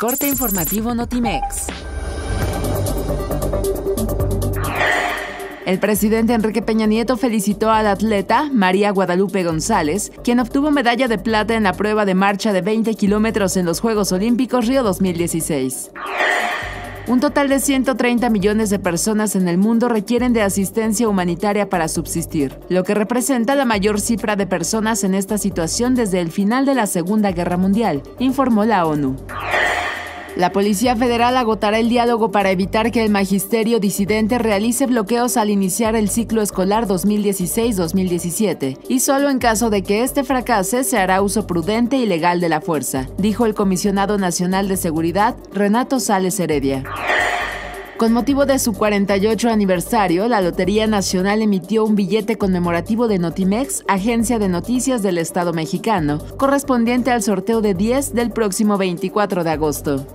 Corte informativo Notimex. El presidente Enrique Peña Nieto felicitó al atleta María Guadalupe González, quien obtuvo medalla de plata en la prueba de marcha de 20 kilómetros en los Juegos Olímpicos Río 2016. Un total de 130 millones de personas en el mundo requieren de asistencia humanitaria para subsistir, lo que representa la mayor cifra de personas en esta situación desde el final de la Segunda Guerra Mundial, informó la ONU. La Policía Federal agotará el diálogo para evitar que el magisterio disidente realice bloqueos al iniciar el ciclo escolar 2016-2017 y solo en caso de que este fracase se hará uso prudente y legal de la fuerza, dijo el comisionado nacional de seguridad Renato Sales Heredia. Con motivo de su 48 aniversario, la Lotería Nacional emitió un billete conmemorativo de Notimex, agencia de noticias del Estado mexicano, correspondiente al sorteo de 10 del próximo 24 de agosto.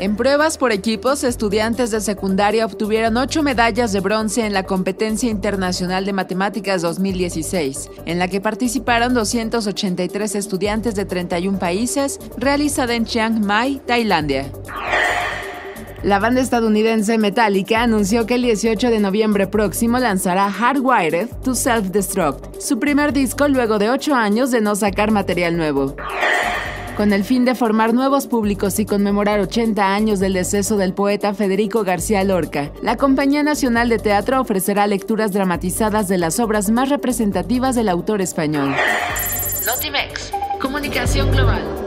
En pruebas por equipos, estudiantes de secundaria obtuvieron ocho medallas de bronce en la Competencia Internacional de Matemáticas 2016, en la que participaron 283 estudiantes de 31 países, realizada en Chiang Mai, Tailandia. La banda estadounidense Metallica anunció que el 18 de noviembre próximo lanzará Hardwired to Self-Destruct, su primer disco luego de ocho años de no sacar material nuevo. Con el fin de formar nuevos públicos y conmemorar 80 años del deceso del poeta Federico García Lorca, la Compañía Nacional de Teatro ofrecerá lecturas dramatizadas de las obras más representativas del autor español. Notimex, Comunicación Global.